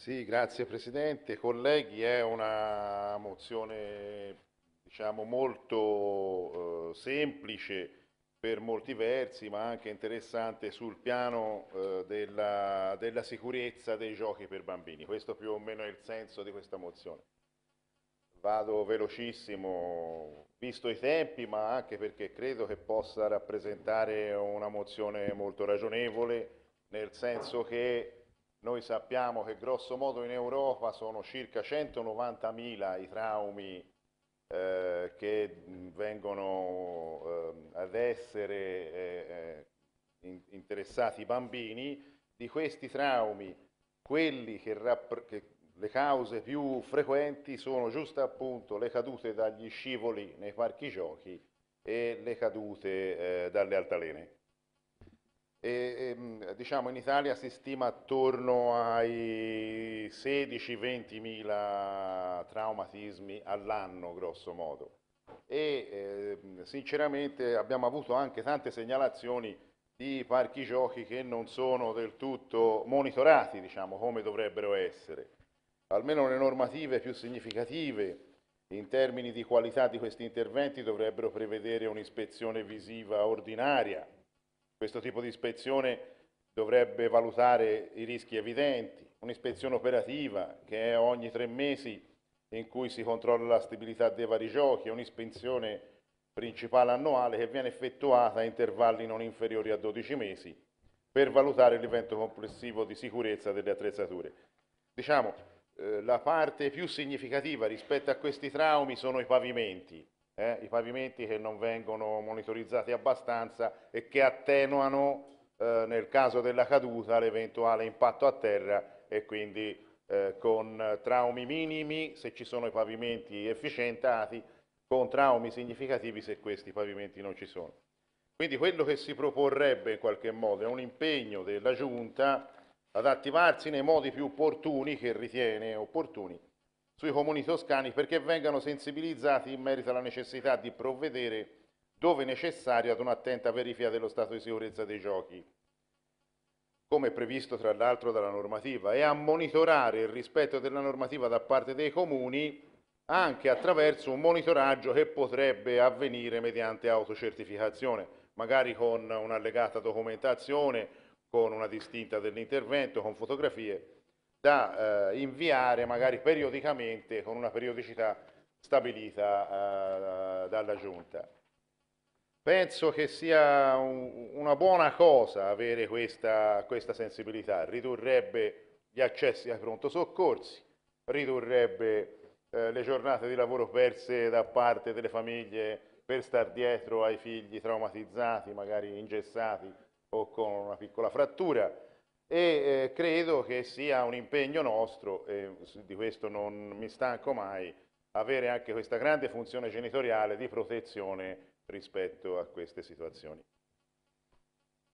Sì, grazie Presidente. Colleghi, è una mozione diciamo, molto eh, semplice per molti versi, ma anche interessante sul piano eh, della, della sicurezza dei giochi per bambini. Questo più o meno è il senso di questa mozione. Vado velocissimo, visto i tempi, ma anche perché credo che possa rappresentare una mozione molto ragionevole, nel senso che noi sappiamo che grosso modo in Europa sono circa 190.000 i traumi eh, che vengono eh, ad essere eh, eh in, interessati i bambini. Di questi traumi, quelli che, che le cause più frequenti sono giusto appunto le cadute dagli scivoli nei parchi giochi e le cadute eh, dalle altalene e, ehm, diciamo in Italia si stima attorno ai 16-20 mila traumatismi all'anno grosso modo. E eh, sinceramente abbiamo avuto anche tante segnalazioni di parchi giochi che non sono del tutto monitorati diciamo come dovrebbero essere. Almeno le normative più significative in termini di qualità di questi interventi dovrebbero prevedere un'ispezione visiva ordinaria questo tipo di ispezione dovrebbe valutare i rischi evidenti, un'ispezione operativa che è ogni tre mesi in cui si controlla la stabilità dei vari giochi, un'ispezione principale annuale che viene effettuata a intervalli non inferiori a 12 mesi per valutare l'evento complessivo di sicurezza delle attrezzature. Diciamo, eh, la parte più significativa rispetto a questi traumi sono i pavimenti, eh, i pavimenti che non vengono monitorizzati abbastanza e che attenuano eh, nel caso della caduta l'eventuale impatto a terra e quindi eh, con traumi minimi se ci sono i pavimenti efficientati, con traumi significativi se questi pavimenti non ci sono. Quindi quello che si proporrebbe in qualche modo è un impegno della Giunta ad attivarsi nei modi più opportuni che ritiene opportuni sui comuni toscani perché vengano sensibilizzati in merito alla necessità di provvedere dove necessario ad un'attenta verifica dello stato di sicurezza dei giochi, come previsto tra l'altro dalla normativa, e a monitorare il rispetto della normativa da parte dei comuni anche attraverso un monitoraggio che potrebbe avvenire mediante autocertificazione, magari con un'allegata documentazione, con una distinta dell'intervento, con fotografie, da eh, inviare magari periodicamente con una periodicità stabilita eh, dalla Giunta. Penso che sia un, una buona cosa avere questa, questa sensibilità, ridurrebbe gli accessi ai pronto soccorsi, ridurrebbe eh, le giornate di lavoro perse da parte delle famiglie per star dietro ai figli traumatizzati, magari ingessati o con una piccola frattura, e eh, credo che sia un impegno nostro, e di questo non mi stanco mai, avere anche questa grande funzione genitoriale di protezione rispetto a queste situazioni.